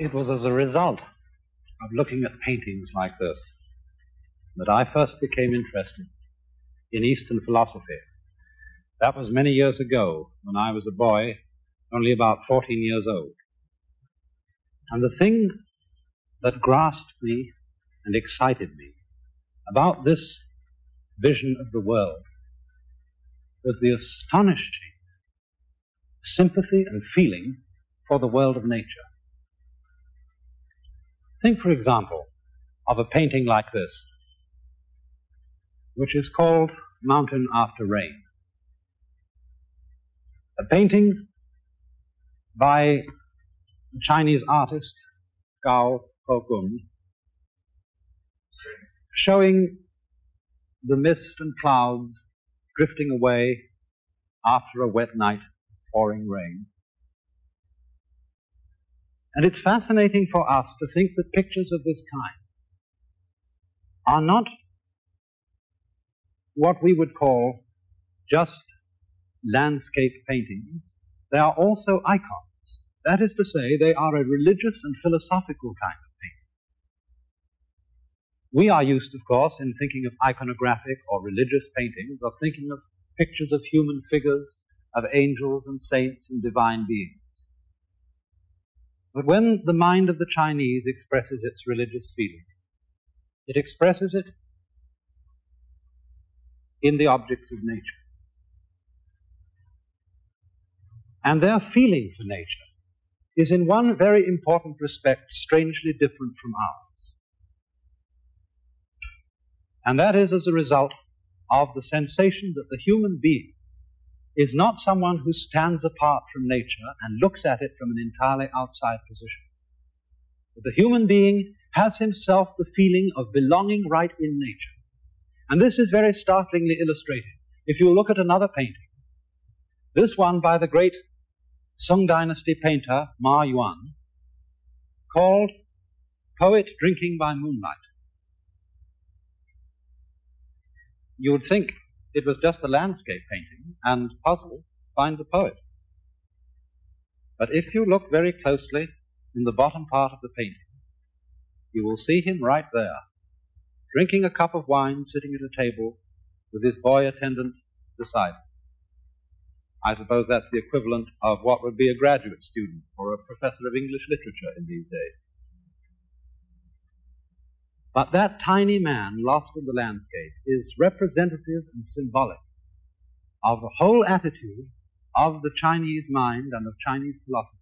It was as a result of looking at paintings like this that I first became interested in Eastern philosophy. That was many years ago when I was a boy, only about 14 years old. And the thing that grasped me and excited me about this vision of the world was the astonishing sympathy and feeling for the world of nature. Think, for example, of a painting like this, which is called Mountain After Rain. A painting by Chinese artist, Gao Hokun, showing the mist and clouds drifting away after a wet night pouring rain. And it's fascinating for us to think that pictures of this kind are not what we would call just landscape paintings. They are also icons. That is to say, they are a religious and philosophical kind of painting. We are used, of course, in thinking of iconographic or religious paintings, of thinking of pictures of human figures, of angels and saints and divine beings. But when the mind of the Chinese expresses its religious feeling, it expresses it in the objects of nature. And their feeling for nature is in one very important respect strangely different from ours. And that is as a result of the sensation that the human being is not someone who stands apart from nature and looks at it from an entirely outside position. The human being has himself the feeling of belonging right in nature. And this is very startlingly illustrated. If you look at another painting, this one by the great Sung Dynasty painter Ma Yuan, called Poet Drinking by Moonlight. You would think it was just a landscape painting and puzzle find the poet. But if you look very closely in the bottom part of the painting, you will see him right there, drinking a cup of wine, sitting at a table with his boy attendant beside him. I suppose that's the equivalent of what would be a graduate student or a professor of English literature in these days. But that tiny man lost in the landscape is representative and symbolic of the whole attitude of the Chinese mind and of Chinese philosophy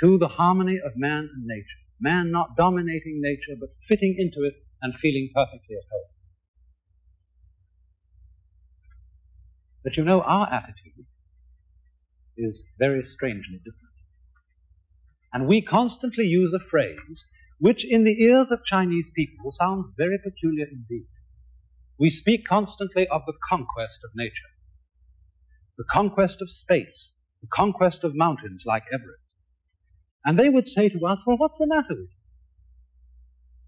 to the harmony of man and nature. Man not dominating nature, but fitting into it and feeling perfectly at home. But you know, our attitude is very strangely different. And we constantly use a phrase which in the ears of Chinese people sounds very peculiar indeed. We speak constantly of the conquest of nature, the conquest of space, the conquest of mountains like Everest. And they would say to us, well, what's the matter with you?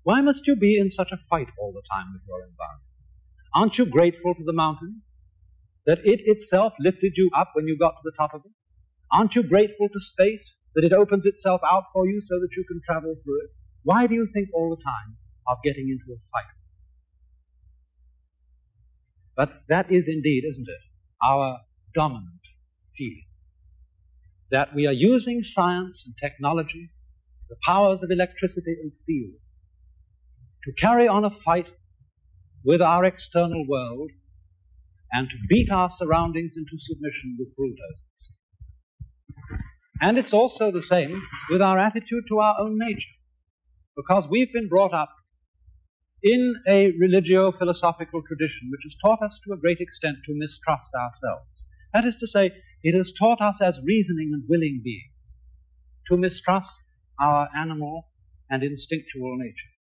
Why must you be in such a fight all the time with your environment? Aren't you grateful to the mountain that it itself lifted you up when you got to the top of it? Aren't you grateful to space that it opens itself out for you so that you can travel through it? Why do you think all the time of getting into a fight? But that is indeed, isn't it, our dominant feeling. That we are using science and technology, the powers of electricity and steel, to carry on a fight with our external world and to beat our surroundings into submission with bulldozers. And it's also the same with our attitude to our own nature because we've been brought up in a religio-philosophical tradition which has taught us to a great extent to mistrust ourselves. That is to say, it has taught us as reasoning and willing beings to mistrust our animal and instinctual nature.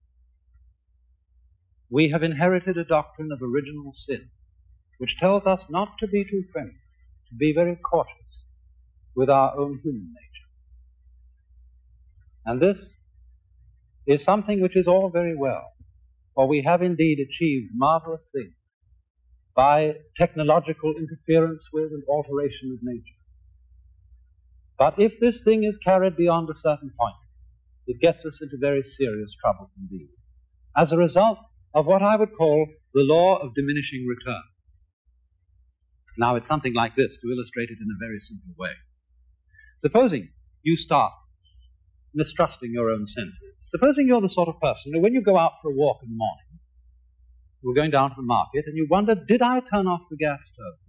We have inherited a doctrine of original sin which tells us not to be too friendly, to be very cautious with our own human nature. And this is something which is all very well, for we have indeed achieved marvelous things by technological interference with and alteration of nature. But if this thing is carried beyond a certain point, it gets us into very serious trouble indeed. As a result of what I would call the law of diminishing returns. Now, it's something like this to illustrate it in a very simple way. Supposing you start mistrusting your own senses. Supposing you're the sort of person who, when you go out for a walk in the morning, you're going down to the market, and you wonder, did I turn off the gas stove?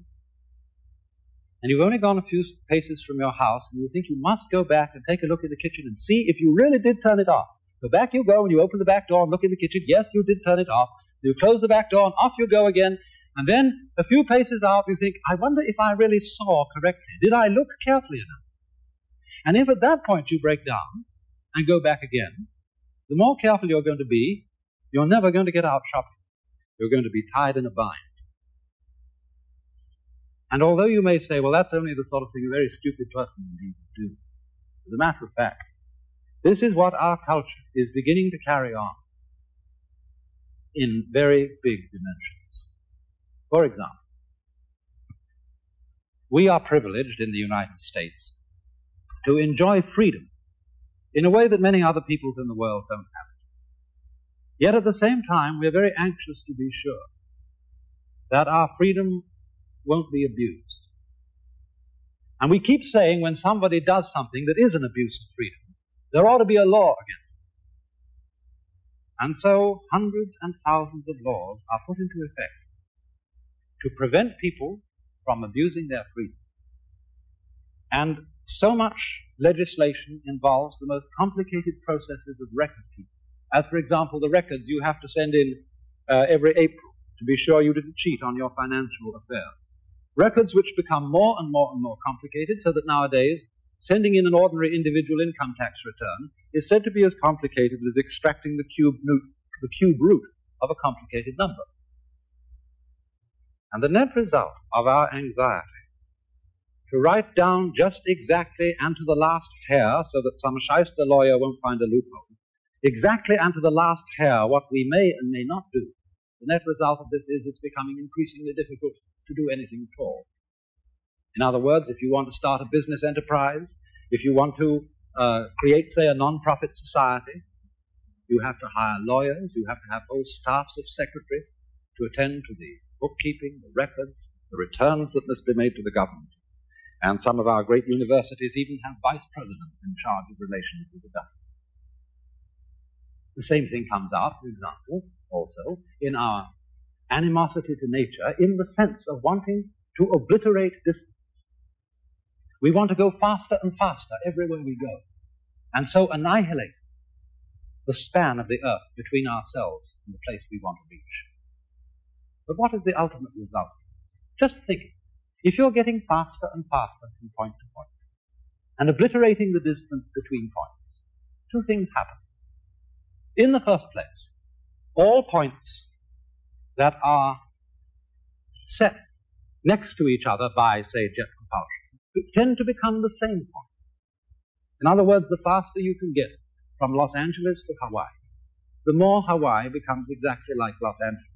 And you've only gone a few paces from your house, and you think you must go back and take a look in the kitchen and see if you really did turn it off. So back you go, and you open the back door and look in the kitchen. Yes, you did turn it off. You close the back door, and off you go again. And then, a few paces out, you think, I wonder if I really saw correctly. Did I look carefully enough? And if at that point you break down and go back again, the more careful you're going to be, you're never going to get out shopping. You're going to be tied in a bind. And although you may say, well, that's only the sort of thing a very stupid person would do, as a matter of fact, this is what our culture is beginning to carry on in very big dimensions. For example, we are privileged in the United States to enjoy freedom in a way that many other peoples in the world don't have. Yet at the same time, we're very anxious to be sure that our freedom won't be abused. And we keep saying when somebody does something that is an abuse of freedom, there ought to be a law against it. And so hundreds and thousands of laws are put into effect to prevent people from abusing their freedom. And so much legislation involves the most complicated processes of record keeping. As, for example, the records you have to send in uh, every April to be sure you didn't cheat on your financial affairs. Records which become more and more and more complicated, so that nowadays sending in an ordinary individual income tax return is said to be as complicated as extracting the cube, the cube root of a complicated number. And the net result of our anxiety to write down just exactly and to the last hair, so that some shyster lawyer won't find a loophole, exactly and to the last hair what we may and may not do. The net result of this is it's becoming increasingly difficult to do anything at all. In other words, if you want to start a business enterprise, if you want to uh, create, say, a non-profit society, you have to hire lawyers, you have to have whole staffs of secretaries to attend to the bookkeeping, the records, the returns that must be made to the government. And some of our great universities even have vice presidents in charge of relations with the government. The same thing comes out, for example, also in our animosity to nature in the sense of wanting to obliterate distance. We want to go faster and faster everywhere we go, and so annihilate the span of the earth between ourselves and the place we want to reach. But what is the ultimate result? Just think if you're getting faster and faster from point to point and obliterating the distance between points, two things happen. In the first place, all points that are set next to each other by, say, jet propulsion tend to become the same point. In other words, the faster you can get from Los Angeles to Hawaii, the more Hawaii becomes exactly like Los Angeles.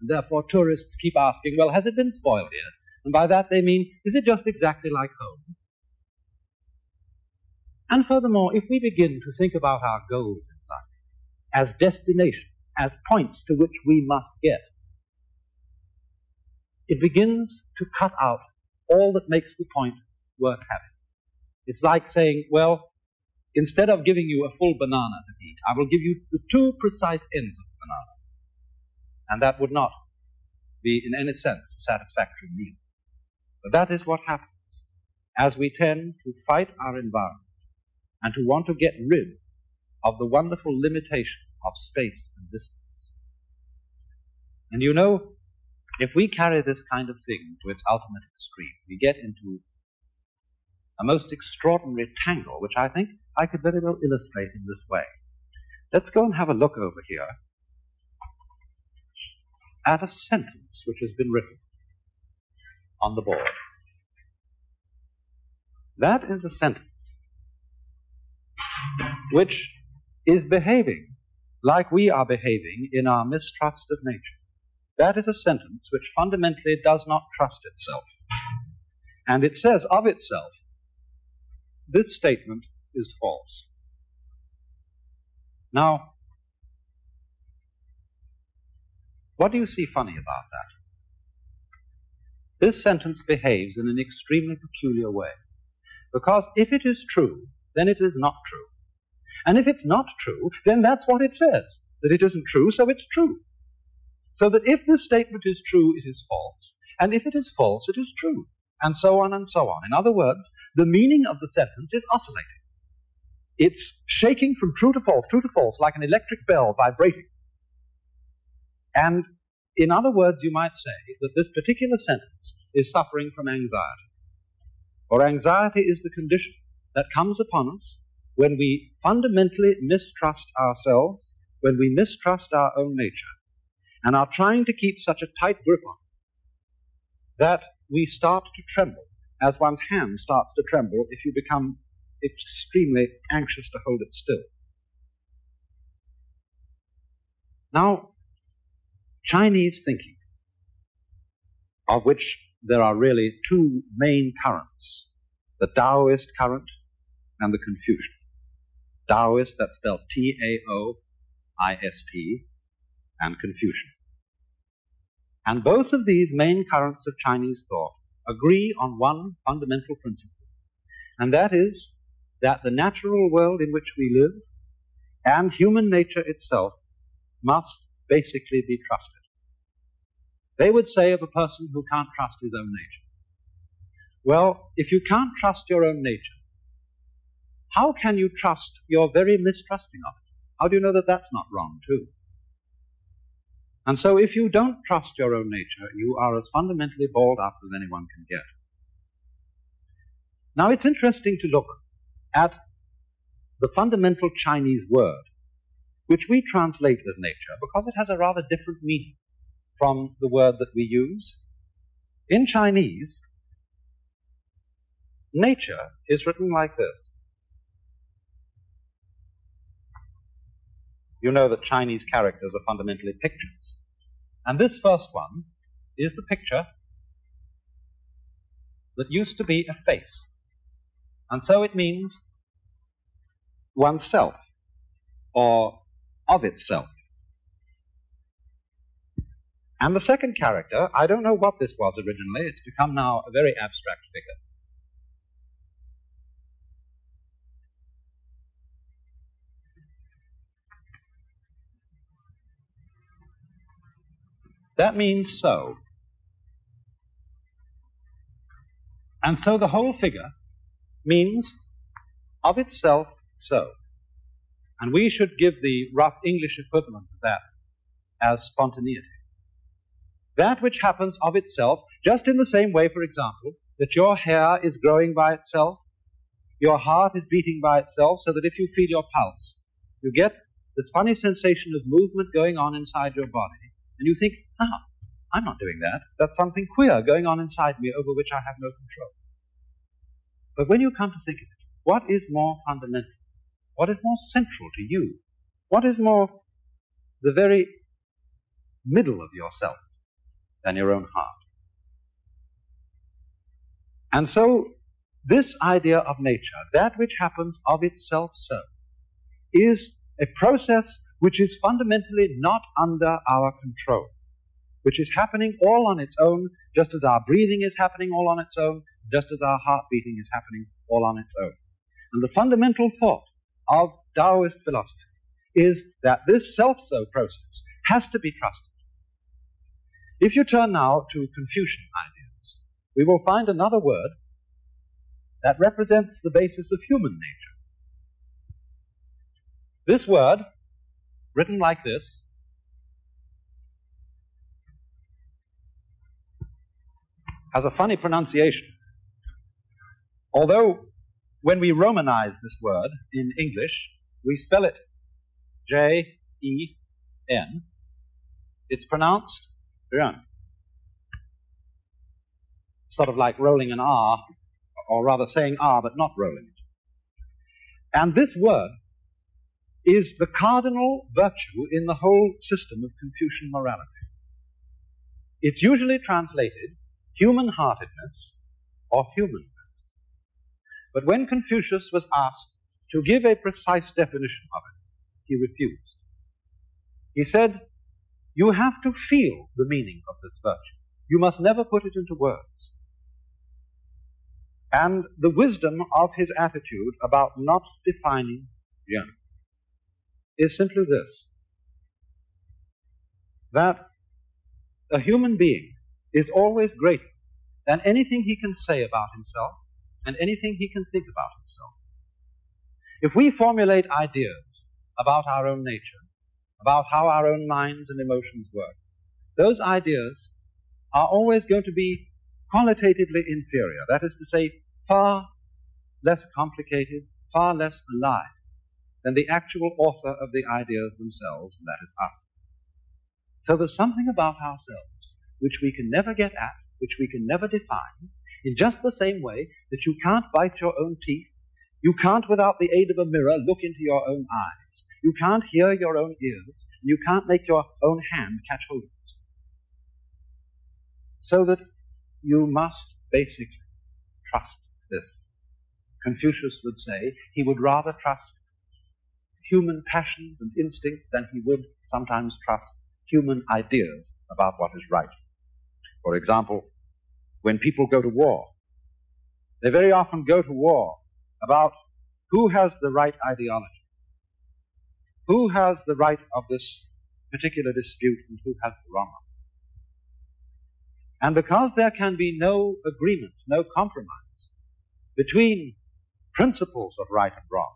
And therefore, tourists keep asking, well, has it been spoiled yet? And by that they mean, is it just exactly like home? And furthermore, if we begin to think about our goals in life as destinations, as points to which we must get, it begins to cut out all that makes the point worth having. It's like saying, well, instead of giving you a full banana to eat, I will give you the two precise ends of the banana. And that would not be in any sense a satisfactory meal. But that is what happens as we tend to fight our environment and to want to get rid of the wonderful limitation of space and distance. And you know, if we carry this kind of thing to its ultimate extreme, we get into a most extraordinary tangle, which I think I could very well illustrate in this way. Let's go and have a look over here at a sentence which has been written on the board. That is a sentence which is behaving like we are behaving in our mistrust of nature. That is a sentence which fundamentally does not trust itself. And it says of itself, this statement is false. Now, what do you see funny about that? This sentence behaves in an extremely peculiar way. Because if it is true, then it is not true. And if it's not true, then that's what it says. That it isn't true, so it's true. So that if this statement is true, it is false. And if it is false, it is true. And so on and so on. In other words, the meaning of the sentence is oscillating. It's shaking from true to false, true to false, like an electric bell vibrating. And in other words, you might say that this particular sentence is suffering from anxiety. For anxiety is the condition that comes upon us when we fundamentally mistrust ourselves, when we mistrust our own nature, and are trying to keep such a tight grip on it that we start to tremble, as one's hand starts to tremble if you become extremely anxious to hold it still. Now, Chinese thinking, of which there are really two main currents the Taoist current and the Confucian. Taoist, that's spelled T A O I S T, and Confucian. And both of these main currents of Chinese thought agree on one fundamental principle, and that is that the natural world in which we live and human nature itself must basically be trusted. They would say of a person who can't trust his own nature, well, if you can't trust your own nature, how can you trust your very mistrusting of it? How do you know that that's not wrong, too? And so, if you don't trust your own nature, you are as fundamentally balled up as anyone can get. Now, it's interesting to look at the fundamental Chinese word, which we translate as nature, because it has a rather different meaning from the word that we use. In Chinese, nature is written like this. You know that Chinese characters are fundamentally pictures. And this first one is the picture that used to be a face. And so it means oneself or of itself. And the second character, I don't know what this was originally, it's become now a very abstract figure. That means so. And so the whole figure means of itself so. And we should give the rough English equivalent of that as spontaneity. That which happens of itself, just in the same way, for example, that your hair is growing by itself, your heart is beating by itself, so that if you feel your pulse, you get this funny sensation of movement going on inside your body, and you think, ah, I'm not doing that. That's something queer going on inside me over which I have no control. But when you come to think of it, what is more fundamental? What is more central to you? What is more the very middle of yourself than your own heart? And so, this idea of nature, that which happens of itself so, is a process which is fundamentally not under our control, which is happening all on its own, just as our breathing is happening all on its own, just as our heart beating is happening all on its own. And the fundamental thought of Taoist philosophy is that this self-so process has to be trusted. If you turn now to Confucian ideas, we will find another word that represents the basis of human nature. This word written like this, has a funny pronunciation. Although, when we Romanize this word in English, we spell it J E N, it's pronounced Run. Sort of like rolling an R, or rather saying R but not rolling it. And this word is the cardinal virtue in the whole system of Confucian morality. It's usually translated human heartedness or humanness. But when Confucius was asked to give a precise definition of it, he refused. He said, You have to feel the meaning of this virtue. You must never put it into words. And the wisdom of his attitude about not defining yearning is simply this that a human being is always greater than anything he can say about himself and anything he can think about himself. If we formulate ideas about our own nature, about how our own minds and emotions work, those ideas are always going to be qualitatively inferior. That is to say, far less complicated, far less alive than the actual author of the ideas themselves, and that is us. So there's something about ourselves which we can never get at, which we can never define, in just the same way that you can't bite your own teeth, you can't, without the aid of a mirror, look into your own eyes, you can't hear your own ears, and you can't make your own hand catch hold of it. So that you must basically trust this. Confucius would say he would rather trust human passions and instincts than he would sometimes trust human ideas about what is right. For example, when people go to war, they very often go to war about who has the right ideology, who has the right of this particular dispute, and who has the wrong of it. And because there can be no agreement, no compromise between principles of right and wrong,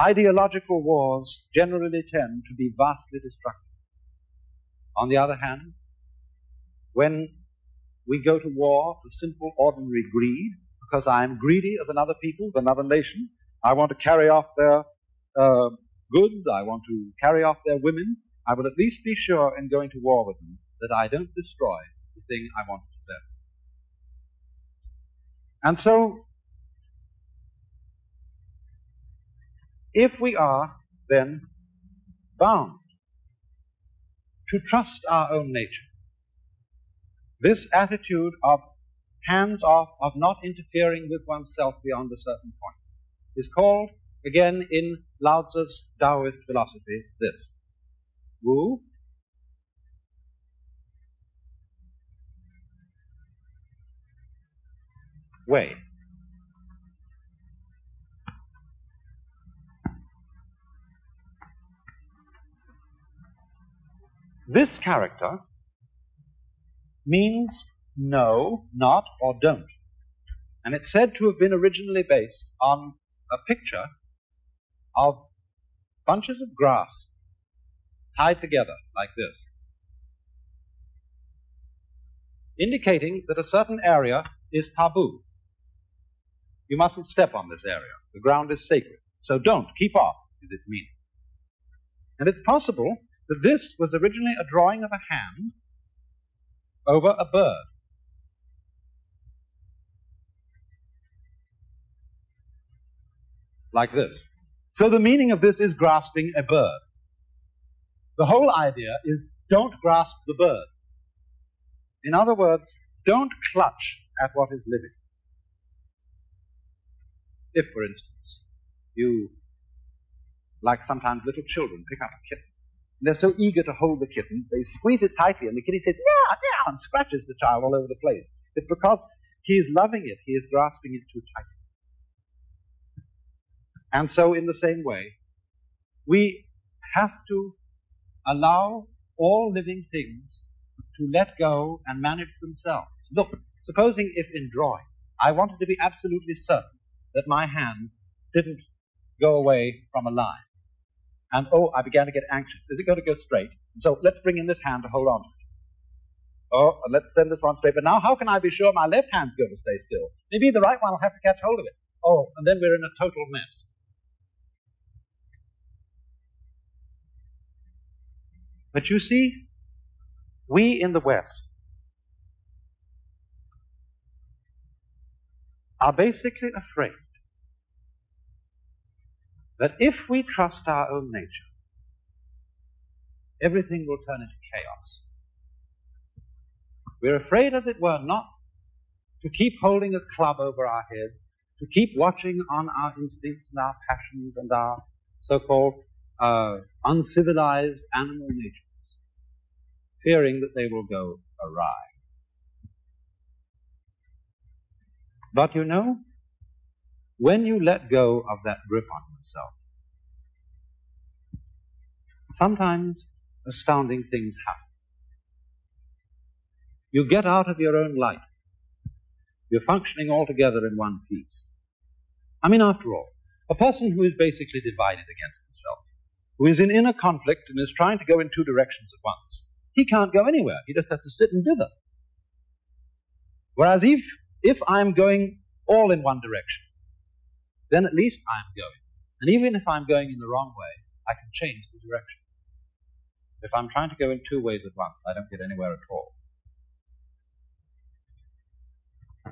ideological wars generally tend to be vastly destructive. On the other hand, when we go to war for simple, ordinary greed, because I am greedy of another people, of another nation, I want to carry off their uh, goods, I want to carry off their women, I will at least be sure in going to war with them that I don't destroy the thing I want to possess. And so, if we are then bound to trust our own nature. This attitude of hands off, of not interfering with oneself beyond a certain point, is called, again in Lao Tzu's Taoist philosophy, this. Wu Wei. This character means no, not, or don't. And it's said to have been originally based on a picture of bunches of grass tied together like this, indicating that a certain area is taboo. You mustn't step on this area. The ground is sacred. So don't, keep off, is its meaning. And it's possible that this was originally a drawing of a hand over a bird. Like this. So the meaning of this is grasping a bird. The whole idea is don't grasp the bird. In other words, don't clutch at what is living. If, for instance, you, like sometimes little children, pick up a kitten they're so eager to hold the kitten, they squeeze it tightly, and the kitty says, yeah, yeah, and scratches the child all over the place. It's because he is loving it, he is grasping it too tightly. And so, in the same way, we have to allow all living things to let go and manage themselves. Look, supposing if in drawing I wanted to be absolutely certain that my hand didn't go away from a line, and oh, I began to get anxious. Is it going to go straight? So let's bring in this hand to hold on to it. Oh, let's send this one straight. But now how can I be sure my left hand's going to stay still? Maybe the right one will have to catch hold of it. Oh, and then we're in a total mess. But you see, we in the West are basically afraid that if we trust our own nature, everything will turn into chaos. We're afraid, as it were, not to keep holding a club over our heads, to keep watching on our instincts and our passions and our so called uh, uncivilized animal natures, fearing that they will go awry. But you know, when you let go of that grip on yourself, sometimes astounding things happen. You get out of your own light. You're functioning altogether in one piece. I mean, after all, a person who is basically divided against himself, who is in inner conflict and is trying to go in two directions at once, he can't go anywhere. He just has to sit and dither. Whereas if, if I'm going all in one direction, then at least I'm going. And even if I'm going in the wrong way, I can change the direction. If I'm trying to go in two ways at once, I don't get anywhere at all.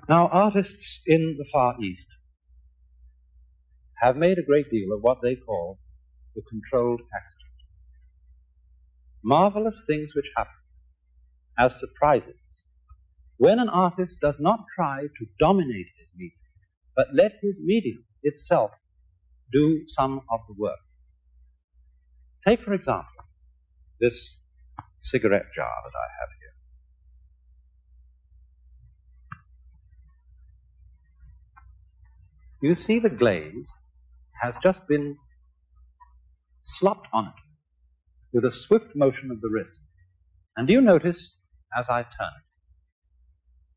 Now, artists in the Far East have made a great deal of what they call the controlled accident. Marvelous things which happen as surprises when an artist does not try to dominate his medium, but let his medium itself do some of the work. Take, for example, this cigarette jar that I have here. You see the glaze has just been slopped on it with a swift motion of the wrist. And do you notice, as I turn it,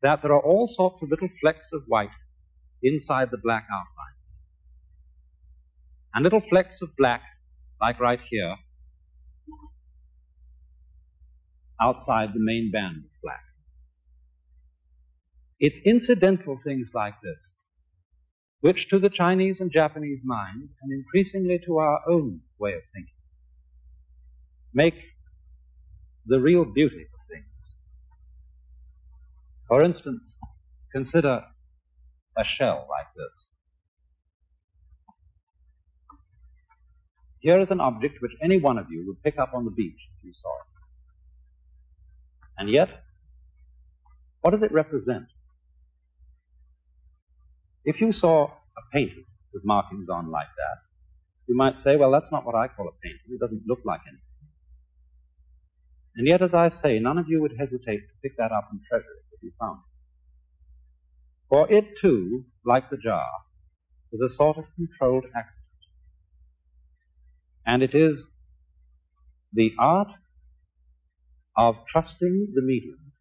that there are all sorts of little flecks of white inside the black outline. And little flecks of black, like right here, outside the main band of black. It's incidental things like this which to the Chinese and Japanese mind, and increasingly to our own way of thinking, make the real beauty of things. For instance, consider a shell like this. Here is an object which any one of you would pick up on the beach if you saw it. And yet, what does it represent? If you saw a painting with markings on like that, you might say, well, that's not what I call a painting. It doesn't look like anything. And yet, as I say, none of you would hesitate to pick that up and treasure it if you found it. For it, too, like the jar, is a sort of controlled accident. And it is the art of trusting the medium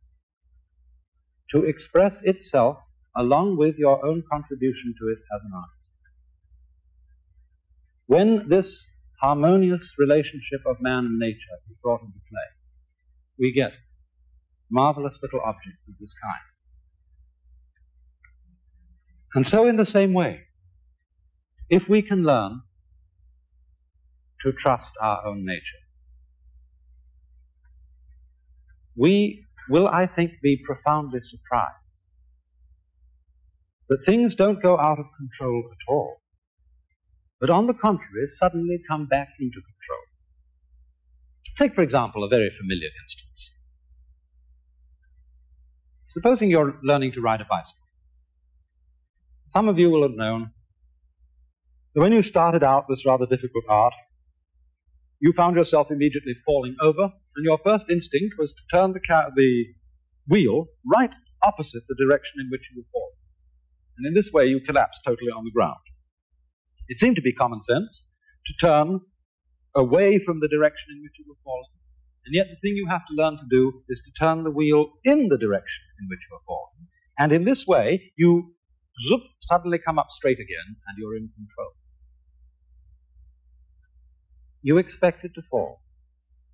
to express itself along with your own contribution to it as an artist. When this harmonious relationship of man and nature is brought into play, we get marvelous little objects of this kind. And so, in the same way, if we can learn to trust our own nature, we will, I think, be profoundly surprised that things don't go out of control at all, but on the contrary, suddenly come back into control. Take, for example, a very familiar instance. Supposing you're learning to ride a bicycle. Some of you will have known that when you started out this rather difficult art, you found yourself immediately falling over, and your first instinct was to turn the, the wheel right opposite the direction in which you were falling and in this way you collapsed totally on the ground. It seemed to be common sense to turn away from the direction in which you were falling, and yet the thing you have to learn to do is to turn the wheel in the direction in which you are falling. And in this way, you zoop, suddenly come up straight again, and you're in control. You expected to fall.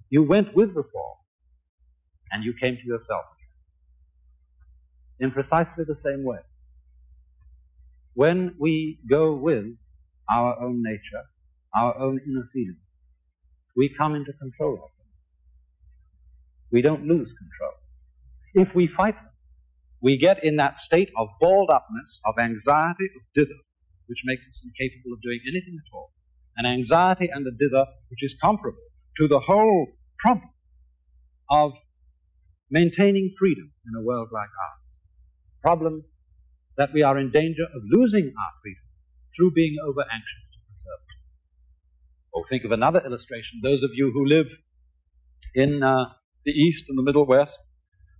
You went with the fall, and you came to yourself again. In precisely the same way when we go with our own nature, our own inner feelings, we come into control of them. We don't lose control. If we fight them, we get in that state of balled upness, of anxiety, of dither, which makes us incapable of doing anything at all. An anxiety and a dither which is comparable to the whole problem of maintaining freedom in a world like ours. Problem that we are in danger of losing our freedom through being over anxious to preserve it. Oh, Or think of another illustration. Those of you who live in uh, the East and the Middle West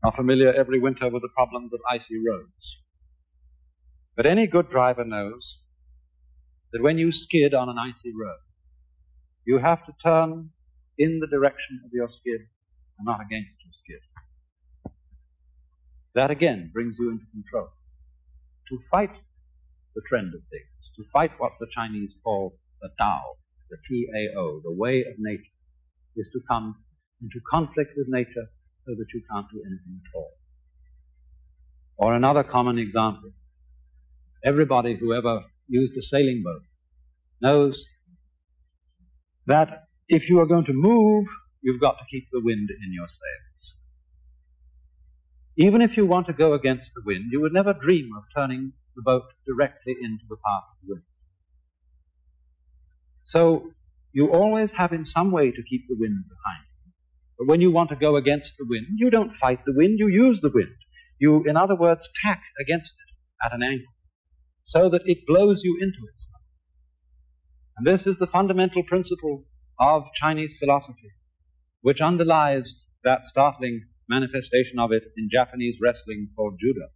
are familiar every winter with the problems of icy roads. But any good driver knows that when you skid on an icy road, you have to turn in the direction of your skid and not against your skid. That again brings you into control. To fight the trend of things, to fight what the Chinese call the Tao, the T-A-O, the way of nature, is to come into conflict with nature so that you can't do anything at all. Or another common example. Everybody who ever used a sailing boat knows that if you are going to move, you've got to keep the wind in your sails. Even if you want to go against the wind, you would never dream of turning the boat directly into the path of the wind. So you always have in some way to keep the wind behind you. But when you want to go against the wind, you don't fight the wind, you use the wind. You, in other words, tack against it at an angle so that it blows you into itself. And this is the fundamental principle of Chinese philosophy, which underlies that startling manifestation of it in Japanese wrestling called judo,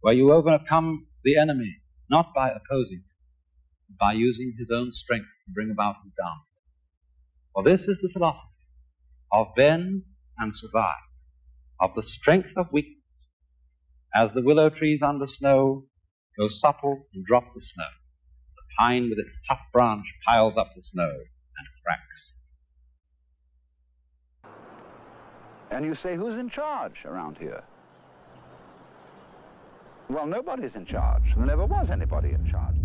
where you overcome the enemy not by opposing, by using his own strength to bring about his downfall. For this is the philosophy of bend and survive, of the strength of weakness, as the willow trees under snow go supple and drop the snow. The pine with its tough branch piles up the snow and cracks. And you say, who's in charge around here? Well, nobody's in charge. There never was anybody in charge.